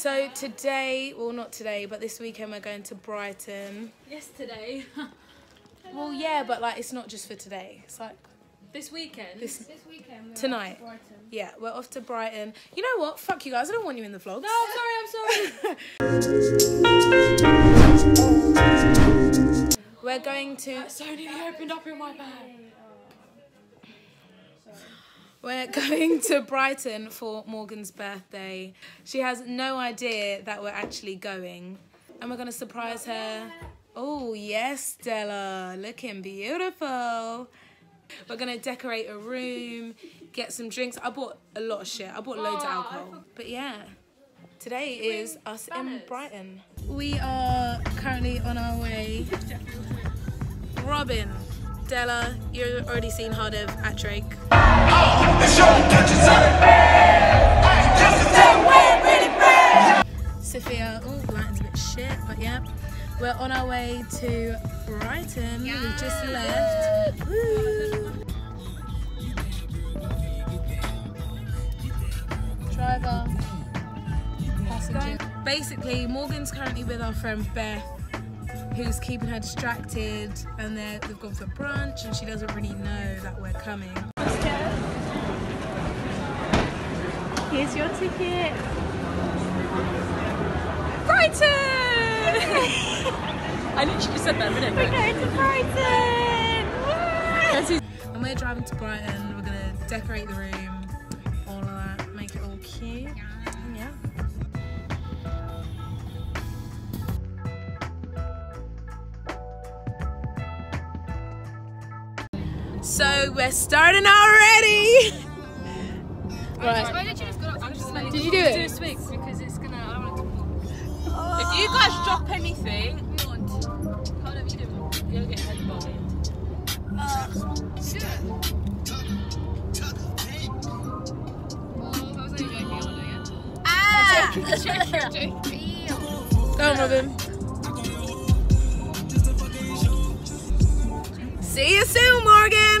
So today, well not today, but this weekend we're going to Brighton. Yesterday. Well, yeah, but like it's not just for today. It's like this weekend. this This weekend we're Tonight. off to Brighton. yeah, we're off to Brighton. You know what? Fuck you guys. I don't want you in the vlog. No, I'm sorry, I'm sorry. We're going to Sony opened up in my bag. We're going to Brighton for Morgan's birthday. She has no idea that we're actually going. And we're going to surprise her. Oh, yes, Stella. Looking beautiful. We're going to decorate a room, get some drinks. I bought a lot of shit. I bought loads of Oh, alcohol. But yeah, today is us in? Brighton. We are currently on our way. Robyn, Della, you've already seen Hardev at Drake. Sophia, oh, the lighting's a bit shit, but yeah. We're on our way to Brighton. We've just left. Driver. Passenger. Basically, Morgan's currently with our friend Beth, who's keeping her distracted, and they've gone for brunch, and she doesn't really know that we're coming. Here's your ticket. Brighton! I literally just said that a minute ago. We're going to Brighton! And we're driving to Brighton. We're gonna decorate the room, all of that, make it all cute. Yeah. So we're starting already. right. Why did you just go I'm just smelling Did you do Do it? a swig. because it's gonna I don't want it to fall. If you guys drop anything, We want. How do we do it? you'll get headbutted. Do it. Oh, I was only joking, I'm not doing it. Ah! Joking, joking. Go Robyn. See you soon, Morgan.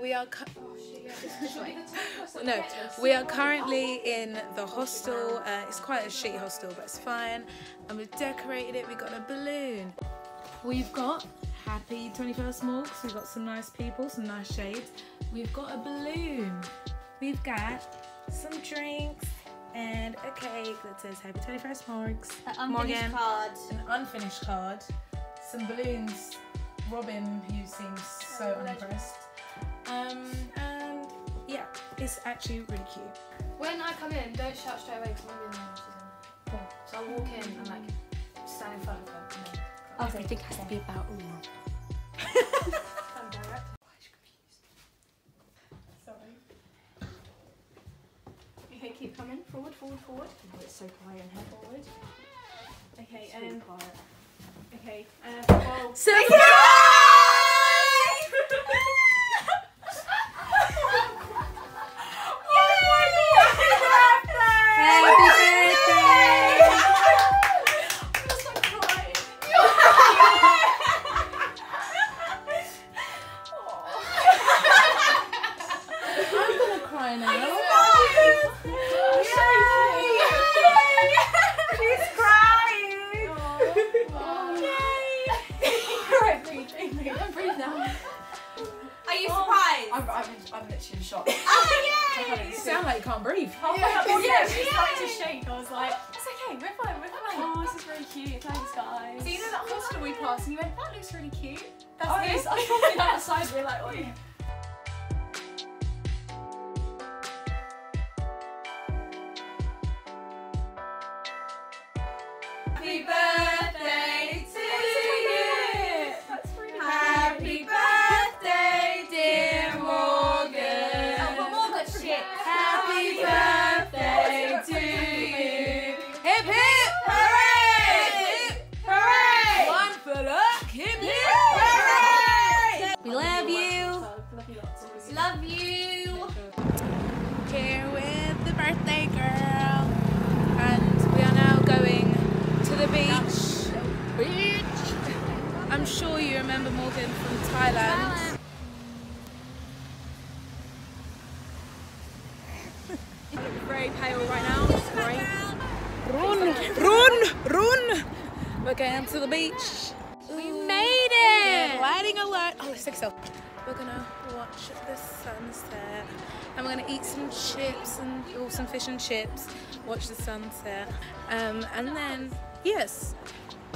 we are no we are currently in the hostel. Uh, it's quite a shitty hostel, but it's fine. And we've decorated it. We've got a balloon. We've got happy 21st Morgs. We've got some nice people, some nice shades. We've got a balloon. We've got some drinks and a cake that says Happy 21st Morgs. Morgan cards. an unfinished card, some balloons, Robyn, who seems so unimpressed. Um, and yeah, it's actually really cute. When I come in, don't shout straight away because I'm gonna be annoyed when she's in. Cool. So I'll walk in and like stand in front of her and then Everything has to be about love. stand direct. Why is she confused? Sorry. Okay, keep coming. Forward, forward, forward. Oh, it's so quiet in here. Forward. Okay, Really and quiet. okay, uh, well, Surprise! Happy looks really cute. That's Oh, this. yes, I was probably outside. We're like, oh, yeah. Love you. Here with the birthday girl. And we are now going to the beach. Beach! I'm sure you remember Morgan from Thailand. Very pale right now. Run! Run! Run! We're going to the beach. We made it! Lighting alert! Oh, take a selfie. We're gonna watch the sunset and we're gonna eat some chips and or some fish and chips, watch the sunset, um, and then yes.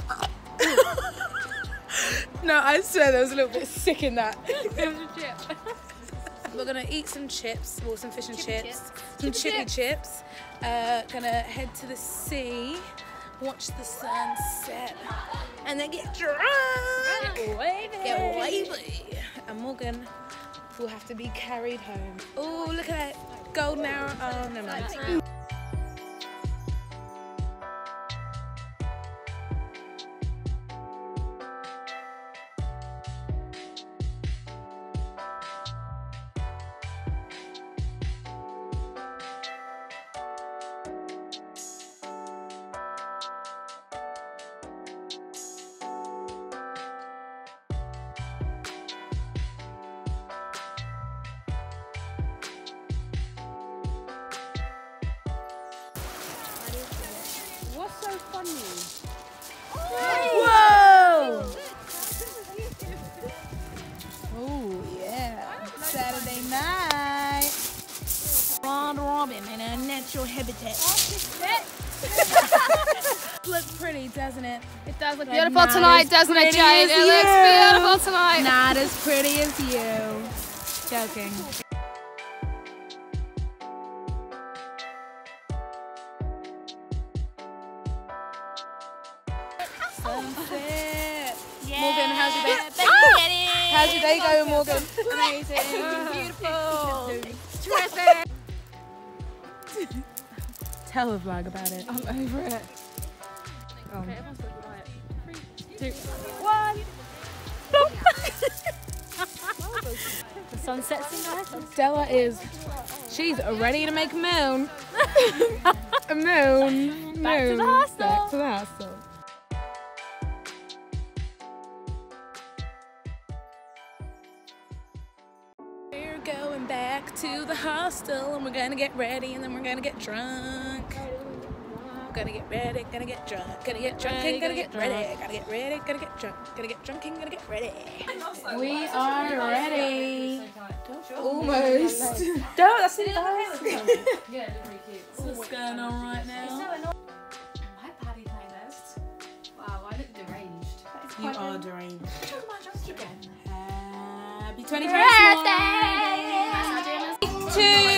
no, I swear there was a little bit sick in that. We're gonna eat some chips, or some fish and chips, some chippy chips. Uh, gonna head to the sea, watch the sunset, and then get drunk. Get wavy. And Morgan will have to be carried home. Oh, look at that golden arrow. Oh, never mind. Whoa! Oh, yeah. Saturday night. Ron Robyn in a natural habitat. Looks pretty, doesn't it? It does look beautiful tonight, doesn't it, Jade? It looks beautiful tonight. Not as pretty as you. Joking. Your day going, Morgan? Amazing. Beautiful. Tell the vlog about it. I'm over it. Oh. Two, one. the sunset's in guys. Stella is, she's ready to make a moon. a moon. Back to the moon. hostel. Back to the hostel. Going back to the hostel and we're gonna get ready and then we're gonna get drunk. We're gonna get ready, gonna get drunk, gonna get drunk and gonna get ready, gonna get ready, gonna get drunk, gonna get drunk and gonna get ready. We are ready. Almost. Don't, that's it. What's going on right now? My paddy playlist. Wow, I look deranged. You are deranged. Happy 20th Two,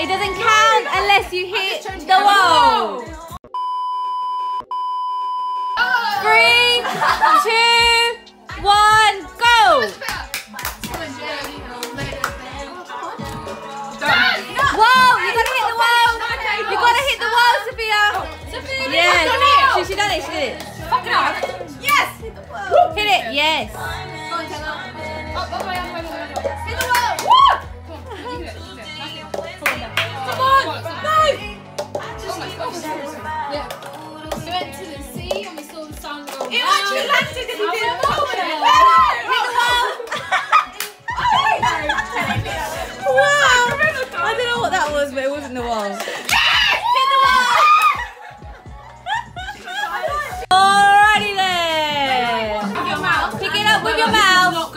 it doesn't count unless you hit the wall. Three, two, one, go! Whoa, you gotta hit the wall! You gotta hit the wall, Sophia! Yes, she, she done it, she did it. Fucking hell. Yes! Hit it, yes. Hit the wall! Was, but it wasn't the wall. Alrighty then. Pick it up with your mouth.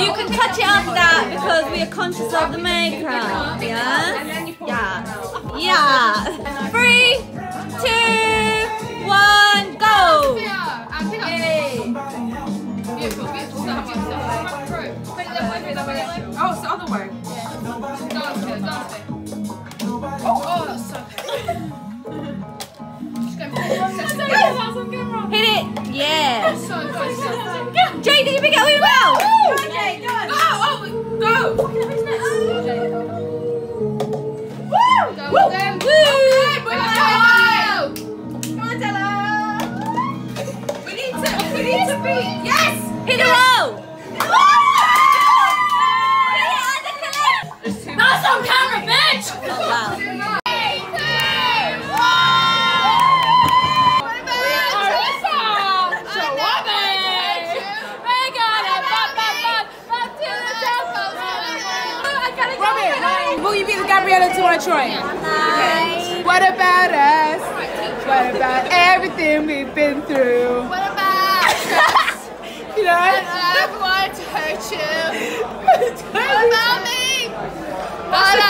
You can touch it after that because we are conscious of the makeup. Yeah.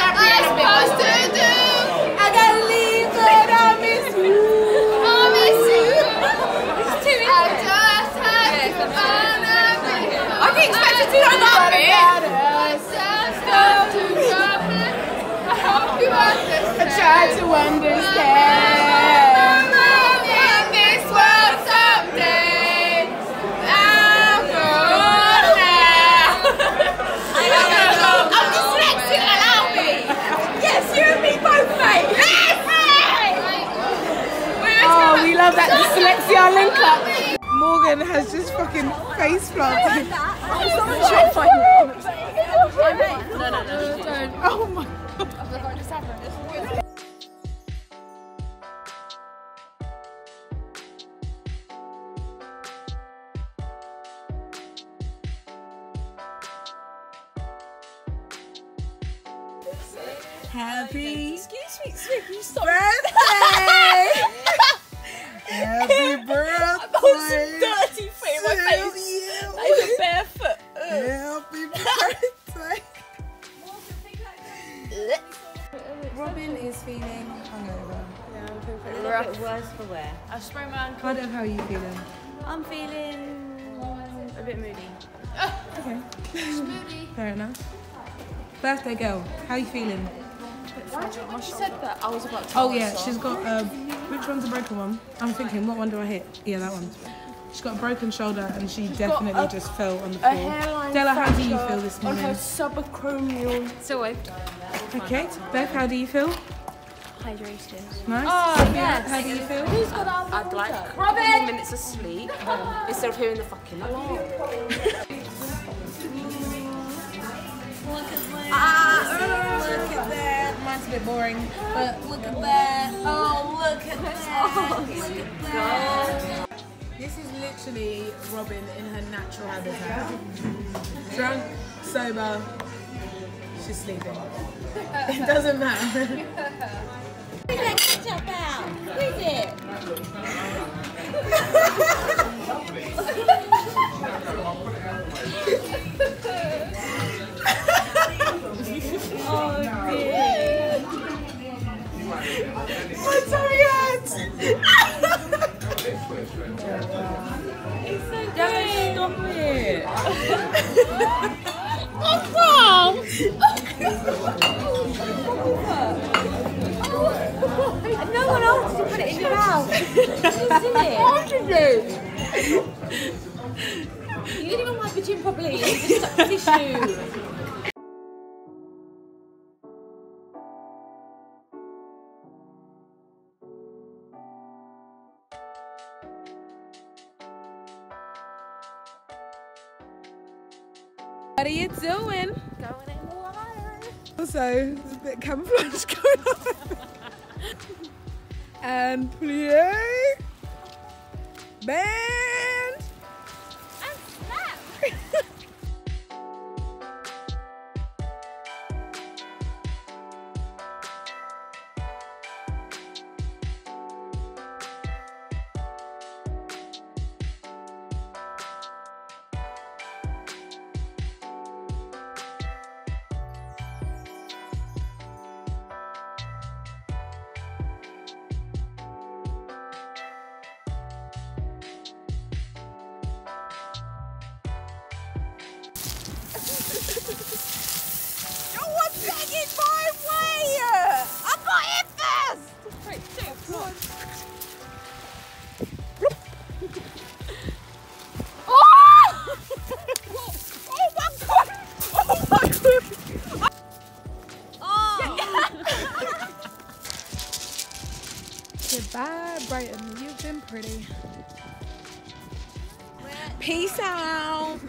Am I supposed to do? I gotta leave, but I miss you. I miss you. I just have to find a I didn't expect to do that. I hope you I understand. try to understand. In this world someday, I'll go now. I'm dyslexic, allow me. Yes, you and me both, mate. Yes! Oh, we love that link up. Morgan has just fucking face planted. Oh my god. Happy Excuse me, excuse me, birthday! Happy Robyn is feeling hungover. A little bit worse for wear. I sprained my ankle. Cardo, how are you feeling? I'm feeling a bit moody. Okay. moody. Fair enough. Birthday girl, how are you feeling? She said that I was about to. Oh yeah, she's got uh, which one's a broken one? I'm thinking, what one do I hit? Yeah, that one. She's got a broken shoulder and she definitely just fell on the A floor. hairline Della, how do you feel this on her subacromial. So waved. Okay, Beth, how do you feel? Hydrated. Nice. Oh, yes. How do you feel? I'd like a couple more minutes of sleep instead of hearing the fucking alarm. Ah, look at that. Mine's a bit boring, but look at that. Oh, look at that. Look at that. This is literally Robyn in her natural habitat. Drunk, sober, she's sleeping. It doesn't matter. Where's that ketchup out? Where's it? oh dear. Hurts! Stop it. And no one asked you to put it in your mouth. Just did it. You didn't even wipe your chin properly. You just stuck tissue. What are you doing? Also, there's a bit of camouflage going on. and play. Band. Brighton. You've been pretty. Peace out.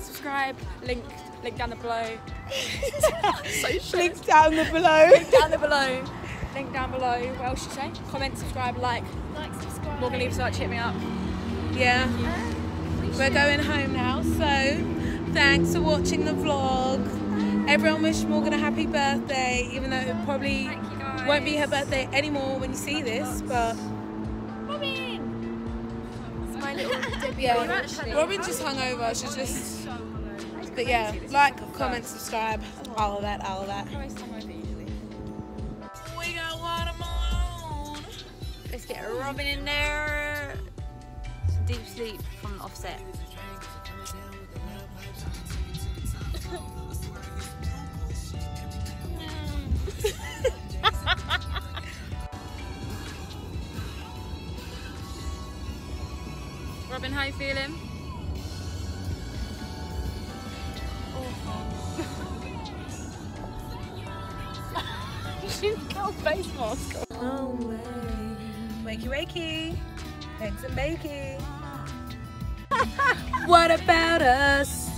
Subscribe, link, link down the below. Links down the below. Link down the below. Link down below. What else should you say? Comment, subscribe, like. Like, subscribe. Morgan Leversuch, hit me up. Yeah. We're going home now, so thanks for watching the vlog. Everyone wish Morgan a happy birthday, even though it probably won't be her birthday anymore when you see this, but My little debut. yeah. Robyn just hung over, she's just but yeah, like, comment, subscribe, all of that, all of that. We got watermelon. Let's get Robyn in there. Deep sleep from the offset. Robyn, how you feeling? She's got face Oh, wakey wakey, eggs and bacon. what about us?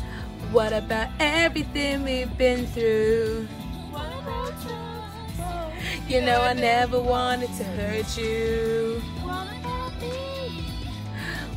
What about everything we've been through? You know I never wanted to hurt you.